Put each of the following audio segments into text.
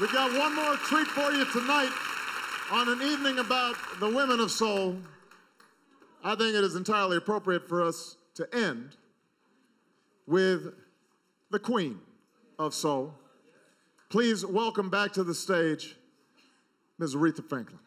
We've got one more treat for you tonight on an evening about the women of soul. I think it is entirely appropriate for us to end with the queen of soul. Please welcome back to the stage Ms. Aretha Franklin.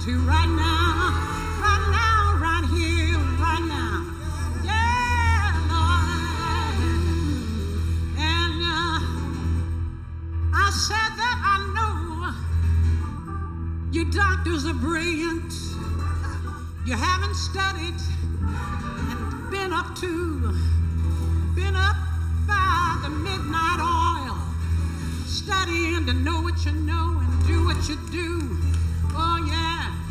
to right now, right now, right here, right now. Yeah, Lord. And uh, I said that I know your doctors are brilliant. You haven't studied and been up to, been up by the midnight oil, studying to know what you know and do what you do. Oh, yeah.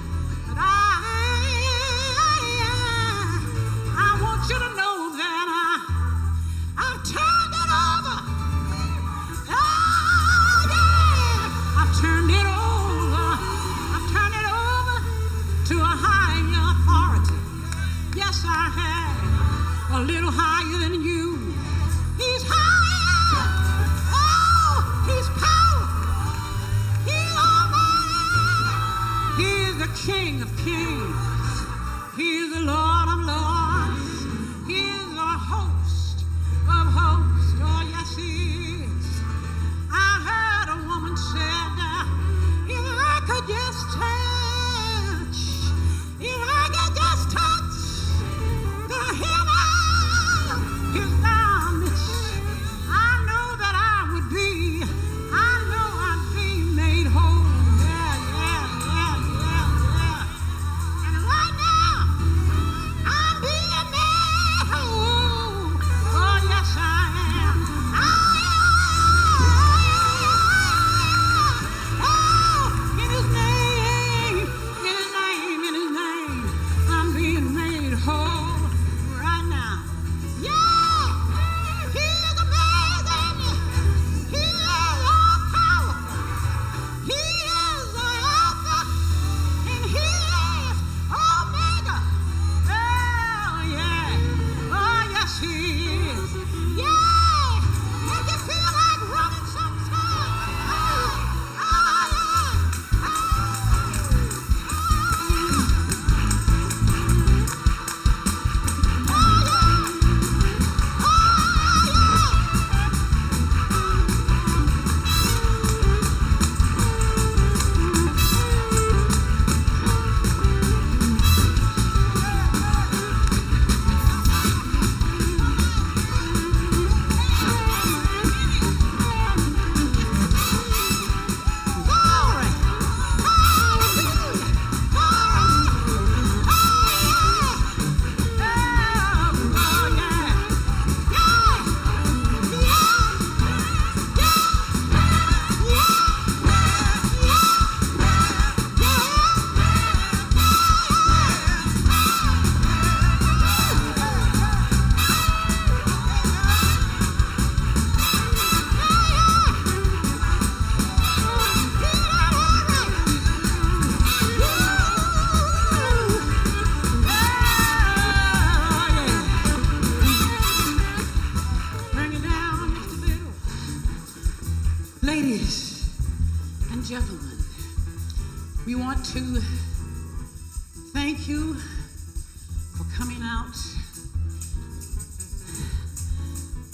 out.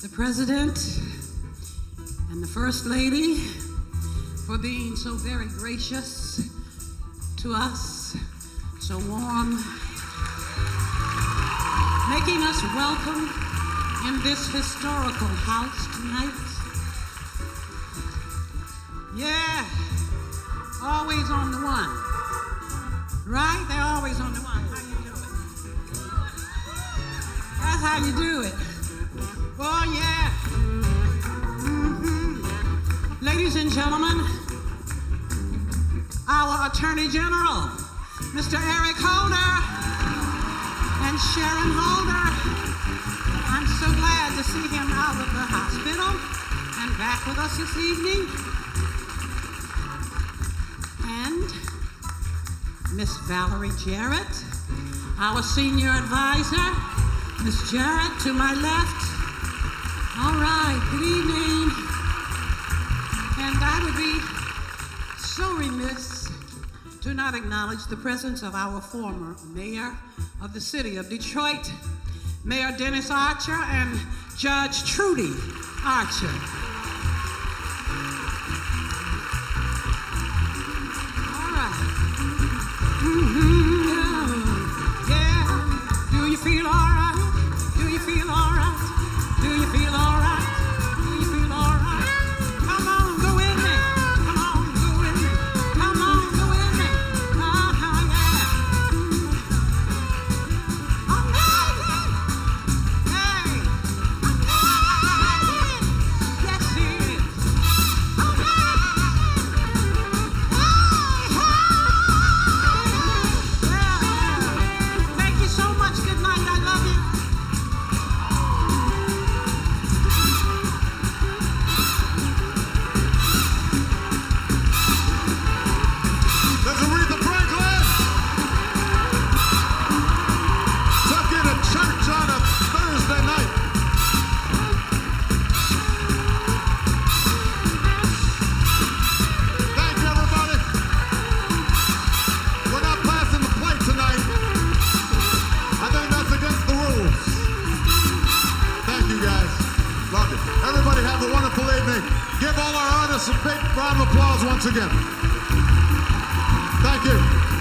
The president and the first lady for being so very gracious to us, so warm, making us welcome in this historical house tonight. Yeah, always on the one, right? They're always on the one. How you do it. Oh, yeah. Mhm. Ladies and gentlemen, our Attorney General, Mr. Eric Holder, and Sharon Holder. I'm so glad to see him out of the hospital and back with us this evening. And Miss Valerie Jarrett, our senior advisor. Miss Jarrett to my left. All right, good evening. And I would be so remiss to not acknowledge the presence of our former mayor of the city of Detroit, Mayor Dennis Archer and Judge Trudy Archer. All right. Mhm, round of applause once again. Thank you.